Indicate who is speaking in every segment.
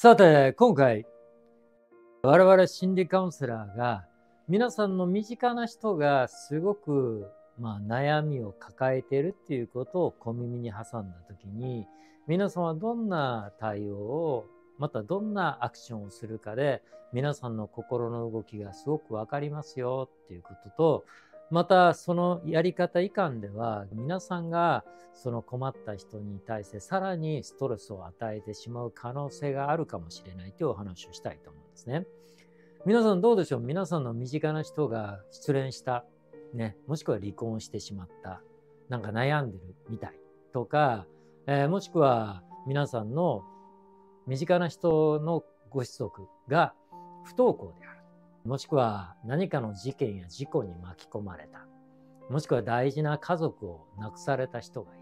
Speaker 1: さて、今回、我々心理カウンセラーが、皆さんの身近な人がすごく、まあ、悩みを抱えているっていうことを小耳に挟んだときに、皆さんはどんな対応を、またどんなアクションをするかで、皆さんの心の動きがすごくわかりますよっていうことと、またそのやり方以下では皆さんがその困った人に対してさらにストレスを与えてしまう可能性があるかもしれないというお話をしたいと思うんですね。皆さんどうでしょう？皆さんの身近な人が失恋した、ね、もしくは離婚してしまった、なんか悩んでるみたいとか、えー、もしくは皆さんの身近な人のご子息が不登校である。もしくは何かの事件や事故に巻き込まれた。もしくは大事な家族を亡くされた人がい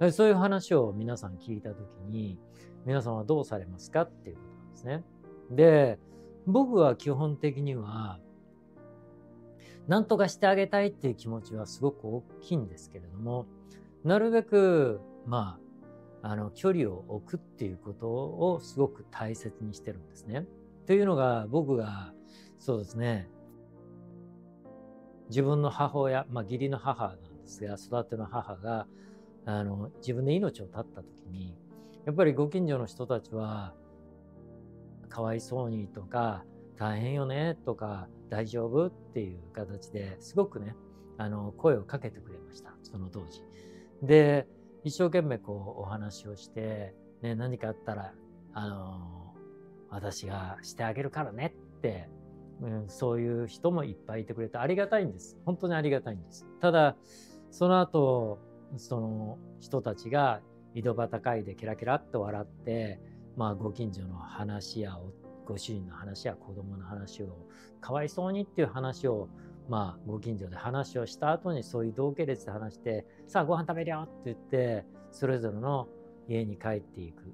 Speaker 1: る。そういう話を皆さん聞いたときに、皆さんはどうされますかっていうことなんですね。で、僕は基本的には、何とかしてあげたいっていう気持ちはすごく大きいんですけれども、なるべく、まあ、あの、距離を置くっていうことをすごく大切にしてるんですね。というのが僕がそうですね。自分の母親、まあ、義理の母なんですが、育ての母が、あの、自分で命を絶った時に、やっぱりご近所の人たちは、かわいそうにとか、大変よねとか、大丈夫っていう形ですごくね、あの、声をかけてくれました。その当時。で、一生懸命こうお話をして、ね、何かあったら、あの、私がしてあげるからねってうん、そういう人もいっぱいいてくれてありがたいんです。本当にありがたいんです。ただ、その後、その人たちが井戸端会でケラケラっと笑って、まあ、ご近所の話やご主人の話や子供の話をかわいそうにっていう話をまあご近所で話をした後にそういう同系列で話してさあご飯食べるよって言ってそれぞれの家に帰っていく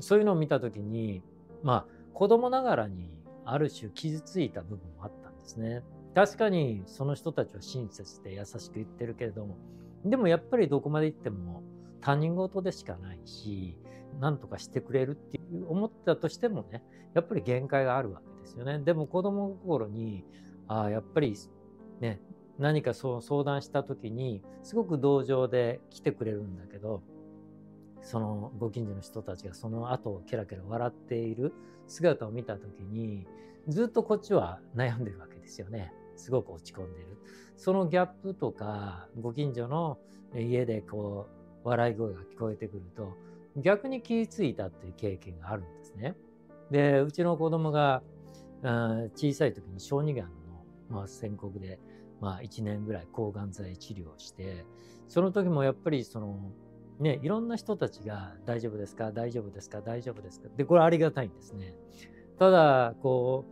Speaker 1: そういうのを見た時にまあ子供ながらにある種傷ついた部分もあったんですね。確かにその人たちは親切で優しく言ってるけれども、でもやっぱりどこまで行っても他人事でしかないし、何とかしてくれるっていう思ったとしてもね、やっぱり限界があるわけですよね。でも子供心に、ああ、やっぱりね、何かそう相談した時に、すごく同情で来てくれるんだけど、そのご近所の人たちがその後をケラケラ笑っている姿を見た時にずっとこっちは悩んでるわけですよね。すごく落ち込んでる。そのギャップとかご近所の家でこう笑い声が聞こえてくると逆に気付いたっていう経験があるんですね。でうちの子供が小さい時に小児がんの、まあ、宣告で、まあ、1年ぐらい抗がん剤治療をしてその時もやっぱりそのね、いろんな人たちが大丈夫ですか？大丈夫ですか？大丈夫ですか？で、これありがたいんですね。ただ、こ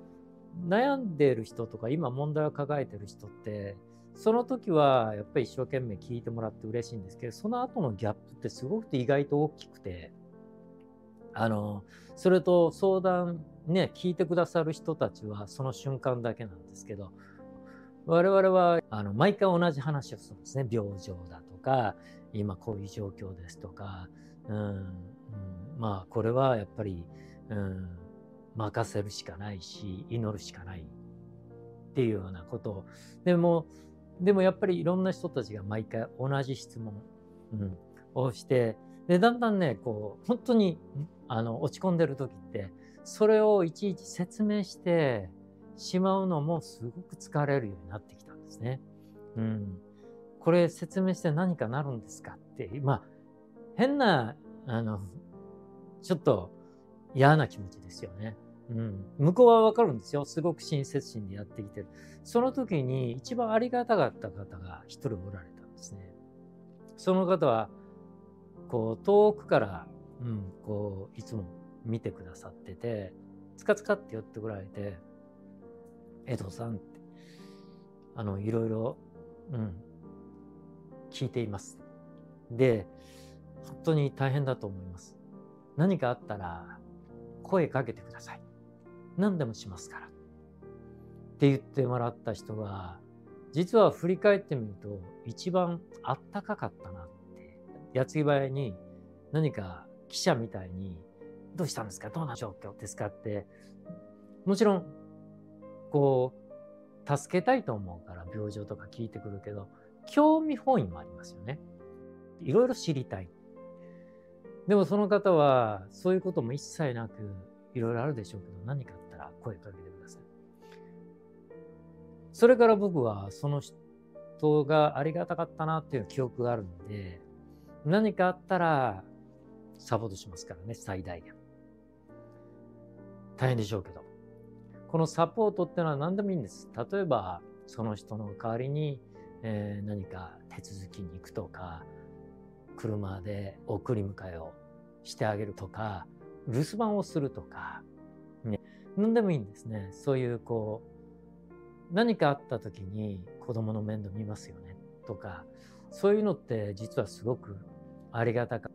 Speaker 1: う、悩んでる人とか今問題を抱えてる人って、その時はやっぱり一生懸命聞いてもらって嬉しいんですけど、その後のギャップってすごく意外と大きくて、あの、それと相談ね、聞いてくださる人たちはその瞬間だけなんですけど、我々はあの毎回同じ話をするんですね。病状だとか、今こういう状況ですとか、うん、まあこれはやっぱり、うん、任せるしかないし祈るしかないっていうようなこと。をでもでもやっぱりいろんな人たちが毎回同じ質問、うん、をしてでだんだんねこう本当にあの落ち込んでる時ってそれをいちいち説明してしまうのもすごく疲れるようになってきたんですね。うん、これ説明して何かなるんですかって、まあ、変な、あの、ちょっと嫌な気持ちですよね。うん。向こうはわかるんですよ。すごく親切心でやってきてる。その時に一番ありがたかった方が一人おられたんですね。その方は、こう、遠くから、うん、こう、いつも見てくださってて、つかつかって寄ってこられて、江戸さんって、あの、いろいろ、うん、聞いています。で、本当に大変だと思います。何かあったら声かけてください。何でもしますから。って言ってもらった人が、実は振り返ってみると一番あったかかったなって。矢継ぎ早に何か記者みたいにどうしたんですか？どうな状況ですかってもちろんこう助けたいと思うから病状とか聞いてくるけど興味本位もありますよね。いろいろ知りたい。でもその方はそういうことも一切なくいろいろあるでしょうけど何かあったら声かけてください。それから僕はその人がありがたかったなっていう記憶があるんで何かあったらサポートしますからね最大限。大変でしょうけど。このサポートっていうのは何でもいいんです。例えばその人の代わりに、えー、何か手続きに行くとか車で送り迎えをしてあげるとか留守番をするとか、ね、何でもいいんですね。そういうこう何かあった時に子供の面倒見ますよねとかそういうのって実はすごくありがたか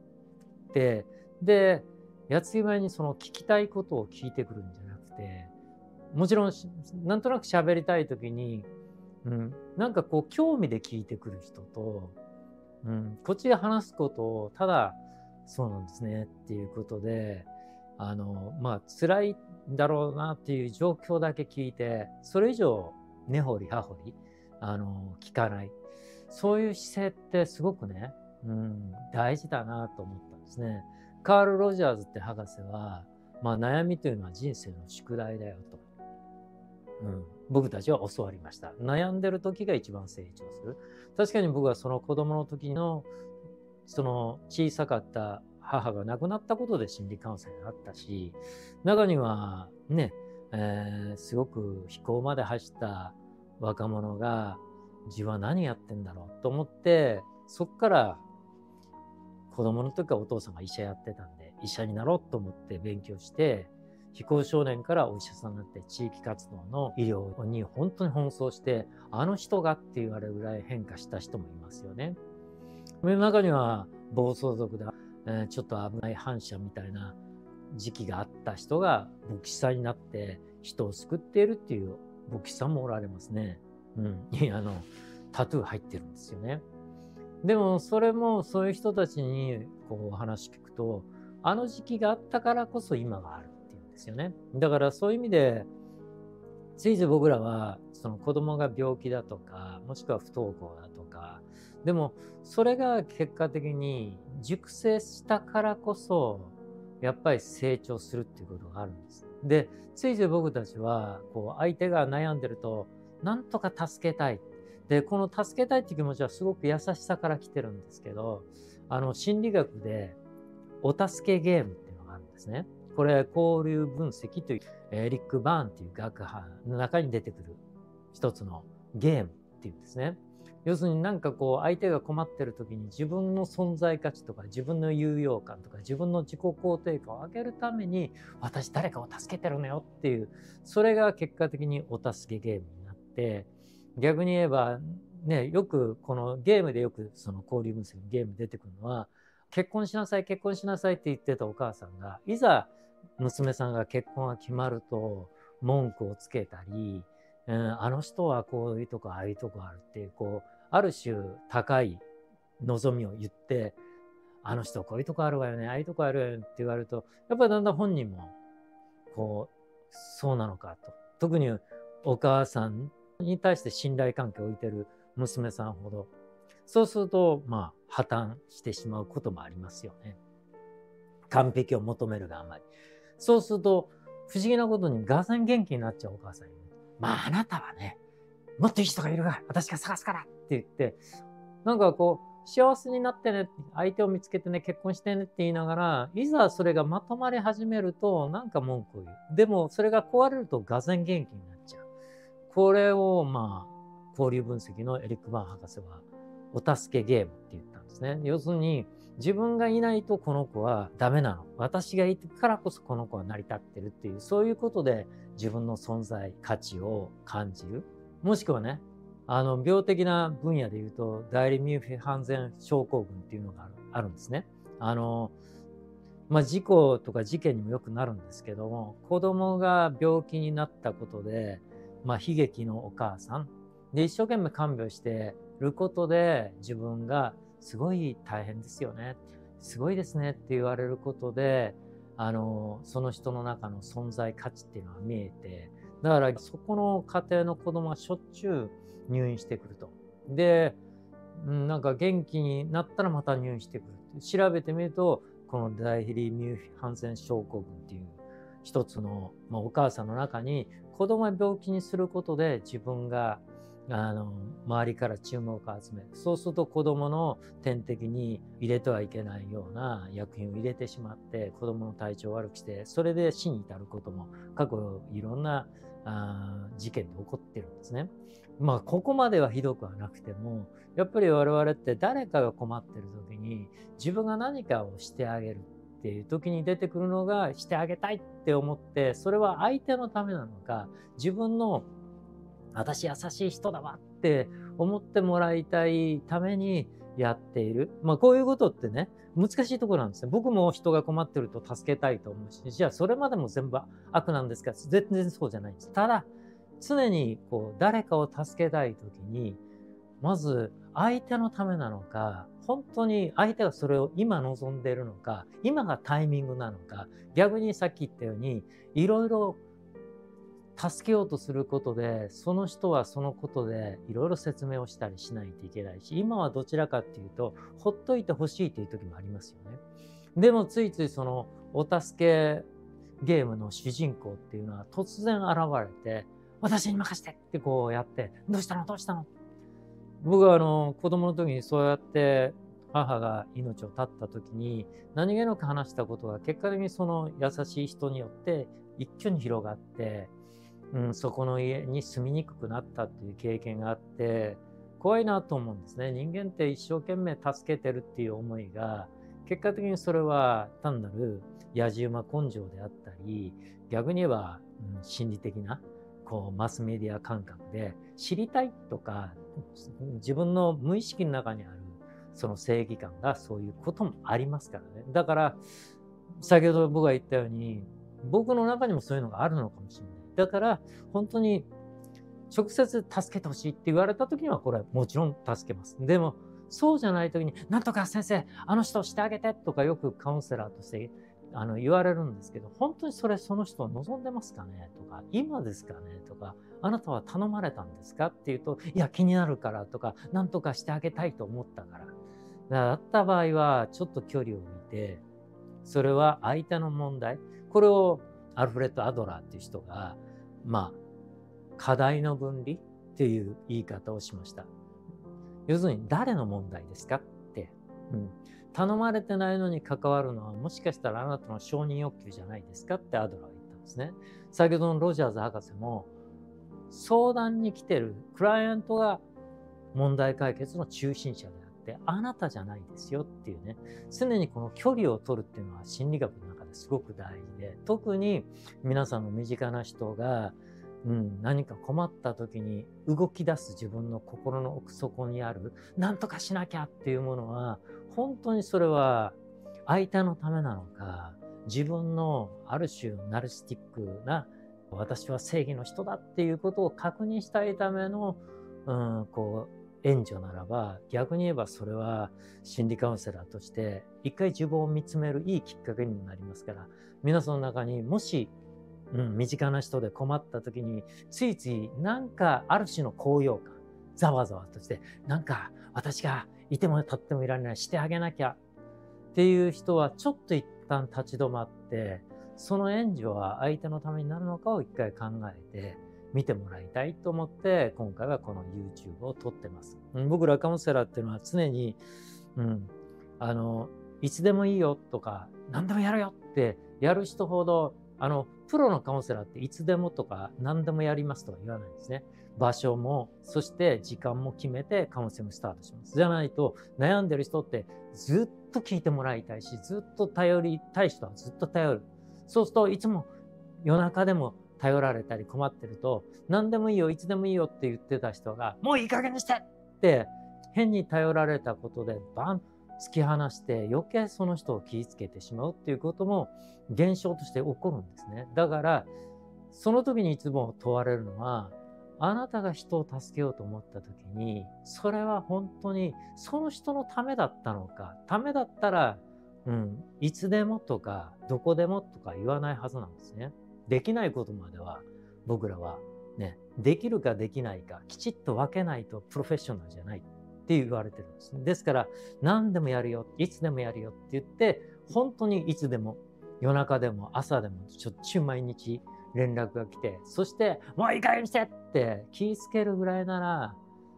Speaker 1: ってでやつい前にその聞きたいことを聞いてくるんじゃなくてもちろんなんとなく喋りたい時に、うん、なんかこう興味で聞いてくる人とうん、こっちで話すことをただそうなんですねっていうことであのまあ辛いんだろうなっていう状況だけ聞いてそれ以上根掘り葉掘りあの聞かないそういう姿勢ってすごくね、うん、大事だなと思ったんですね。カール・ロジャーズって博士は、まあ、悩みというのは人生の宿題だよと。うん、僕たちは教わりました。悩んでる時が一番成長する。確かに僕はその子供の時のその小さかった母が亡くなったことで心理カウンセラーになったし、中にはね、えー、すごく飛行まで走った若者が自分は何やってんだろうと思って、そっから子供の時はお父さんが医者やってたんで、医者になろうと思って勉強して、非行少年からお医者さんになって地域活動の医療に本当に奔走してあの人がって言われるぐらい変化した人もいますよね。の中には暴走族だ、えー、ちょっと危ない反射みたいな時期があった人が牧師さんになって人を救っているっていう牧師さんもおられますね。うん、あのタトゥー入ってるんですよね。でもそれもそういう人たちにこう話聞くとあの時期があったからこそ今がある。ですよね。だからそういう意味で、ついぜ僕らはその子供が病気だとか、もしくは不登校だとか、でもそれが結果的に熟成したからこそ、やっぱり成長するっていうことがあるんです。で、ついぜ僕たちは、こう相手が悩んでると、なんとか助けたい。で、この助けたいっていう気持ちはすごく優しさから来てるんですけど、あの心理学でお助けゲームっていうのがあるんですね。これ交流分析というエリック・バーンという学派の中に出てくる一つのゲームっていうんですね。要するになんかこう相手が困ってる時に自分の存在価値とか自分の有用感とか自分の自己肯定感を上げるために私誰かを助けてるのよっていうそれが結果的にお助けゲームになって逆に言えばねよくこのゲームでよくその交流分析のゲーム出てくるのは結婚しなさい結婚しなさいって言ってたお母さんがいざ娘さんが結婚が決まると文句をつけたり、うん、あの人はこういうとこああいうとこあるっていうこうある種高い望みを言ってあの人こういうとこあるわよねああいうとこあるわよねって言われるとやっぱりだんだん本人もこうそうなのかと。特にお母さんに対して信頼関係を置いてる娘さんほどそうするとまあ破綻してしまうこともありますよね。完璧を求めるがあまり。そうすると、不思議なことに、がぜん元気になっちゃうお母さんに、まあ、あなたはね、もっといい人がいるが、私が探すからって言って、なんかこう、幸せになってね、相手を見つけてね、結婚してねって言いながら、いざそれがまとまり始めると、なんか文句を言う。でも、それが壊れると、がぜん元気になっちゃう。これを、まあ、交流分析のエリック・バーン博士は、お助けゲームって言ったんですね。要するに、自分がいないとこの子はダメなの。私がいるからこそこの子は成り立ってるっていう、そういうことで自分の存在、価値を感じる。もしくはね、あの、病的な分野で言うと、代理ミューフィハンゼン症候群っていうのがあるあるんですね。あの、まあ、事故とか事件にもよくなるんですけども、子供が病気になったことで、まあ、悲劇のお母さん。で、一生懸命看病してることで、自分がすごい大変ですよね。すごいですねって言われることで、あのその人の中の存在価値っていうのは見えてだからそこの家庭の子供はしょっちゅう入院してくると。でなんか元気になったらまた入院してくる調べてみるとこのダイヒリ・ミューハンセン症候群っていう一つの、まあ、お母さんの中に子供を病気にすることで自分があの周りから注目を集めるそうすると子どもの点滴に入れてはいけないような薬品を入れてしまって子どもの体調を悪くしてそれで死に至ることも過去いろんなあ事件で起こってるんですね。まあここまではひどくはなくてもやっぱり我々って誰かが困ってる時に自分が何かをしてあげるっていう時に出てくるのがしてあげたいって思ってそれは相手のためなのか自分の私優しい人だわって思ってもらいたいためにやっている。まあこういうことってね、難しいところなんですね。僕も人が困ってると助けたいと思うし、じゃあそれまでも全部悪なんですか全然そうじゃないんです。ただ、常にこう誰かを助けたい時に、まず相手のためなのか、本当に相手がそれを今望んでいるのか、今がタイミングなのか、逆にさっき言ったように、いろいろ助けようとすることでその人はそのことでいろいろ説明をしたりしないといけないし今はどちらかっていうとほっといてほしいという時もありますよね。でもついついそのお助けゲームの主人公っていうのは突然現れて私に任せてってこうやってどうしたのどうしたの？僕はあの子供の時にそうやって母が命を絶った時に何気なく話したことが結果的にその優しい人によって一挙に広がってうん、そこの家に住みにくくなったっていう経験があって怖いなと思うんですね。人間って一生懸命助けてるっていう思いが結果的にそれは単なる野じ馬根性であったり逆に言えば、うん、心理的なこうマスメディア感覚で知りたいとか自分の無意識の中にあるその正義感がそういうこともありますからね。だから先ほど僕が言ったように僕の中にもそういうのがあるのかもしれない。だから本当に直接助けてほしいって言われた時にはこれはもちろん助けます。でもそうじゃない時に「なんとか先生あの人してあげて」とかよくカウンセラーとしてあの言われるんですけど本当にそれその人は望んでますかね？とか今ですかね？とかあなたは頼まれたんですか？っていうといや気になるからとか何とかしてあげたいと思ったから。だった場合はちょっと距離を置いてそれは相手の問題。これをアルフレッド・アドラーっていう人がまあ、課題の分離っていう言い方をしました。要するに誰の問題ですか？って、うん、頼まれてないのに関わるのはもしかしたらあなたの承認欲求じゃないですか？ってアドラーは言ったんですね。先ほどのロジャーズ博士も相談に来てるクライアントが問題解決の中心者であってあなたじゃないですよっていうね。常にこの距離を取るっていうのは心理学のすごく大事で特に皆さんの身近な人が、うん、何か困った時に動き出す自分の心の奥底にある何とかしなきゃっていうものは本当にそれは相手のためなのか自分のある種ナルシティックな私は正義の人だっていうことを確認したいための、うん、こう援助ならば逆に言えばそれは心理カウンセラーとして一回自分を見つめるいいきっかけになりますから皆さんの中にもし、うん、身近な人で困った時についついなんかある種の高揚感ざわざわとしてなんか私がいても立ってもいられないしてあげなきゃっていう人はちょっと一旦立ち止まってその援助は相手のためになるのかを一回考えて見てもらいたいと思って今回はこの YouTube を撮ってます。僕らカウンセラーっていうのは常に、うん、あのいつでもいいよとか何でもやるよってやる人ほどあのプロのカウンセラーっていつでもとか何でもやりますとは言わないんですね。場所もそして時間も決めてカウンセリングスタートします。じゃないと悩んでる人ってずっと聞いてもらいたいしずっと頼りたい人はずっと頼る。そうするといつも夜中でも頼られたり困ってると何でもいいよいつでもいいよって言ってた人がもういい加減にしてって変に頼られたことでバン突き放して余計その人を傷つけてしまうっていうことも現象として起こるんですね。だからその時にいつも問われるのはあなたが人を助けようと思った時にそれは本当にその人のためだったのかためだったらうん、いつでもとかどこでもとか言わないはずなんですね。できないことまでは僕らはね、できるかできないかきちっと分けないとプロフェッショナルじゃないって言われてるんです。ですから何でもやるよ、いつでもやるよって言って本当にいつでも夜中でも朝でもしょっちゅう毎日連絡が来てそしてもういい加減にしてって気ぃつけるぐらいなら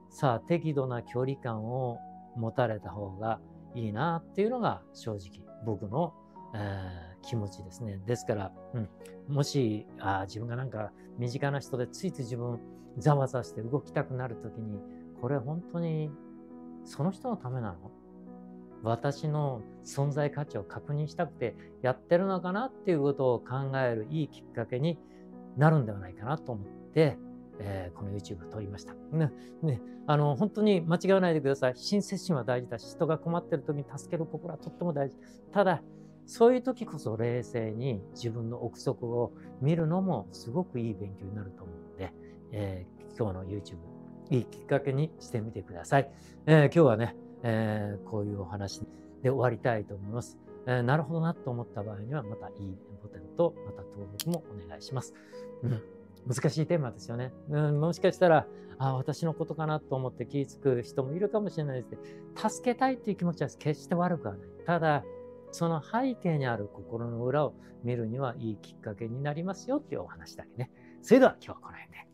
Speaker 1: さあ適度な距離感を持たれた方がいいなっていうのが正直僕の、えー、気持ちですね。ですから、うん、もしあ自分がなんか身近な人でついつい自分ざわざわして動きたくなる時にこれ本当にその人のためなの？私の存在価値を確認したくてやってるのかなっていうことを考えるいいきっかけになるんではないかなと思って、えー、この YouTube を撮りました。ねね、あの本当に間違わないでください。親切心は大事だし、人が困ってる時に助ける心はとっても大事。ただ、そういう時こそ冷静に自分の憶測を見るのもすごくいい勉強になると思うので、えー、今日の YouTube、いいきっかけにしてみてください。えー、今日はね、えー、こういうお話で終わりたいと思います。えー、なるほどなと思った場合には、またいいボタンと、また登録もお願いします。うん、難しいテーマですよね。うん、もしかしたら、あ私のことかなと思って気づく人もいるかもしれないですけど、助けたいっていう気持ちは決して悪くはない。ただ、その背景にある心の裏を見るにはいいきっかけになりますよっていうお話だけね。それでは今日はこの辺で。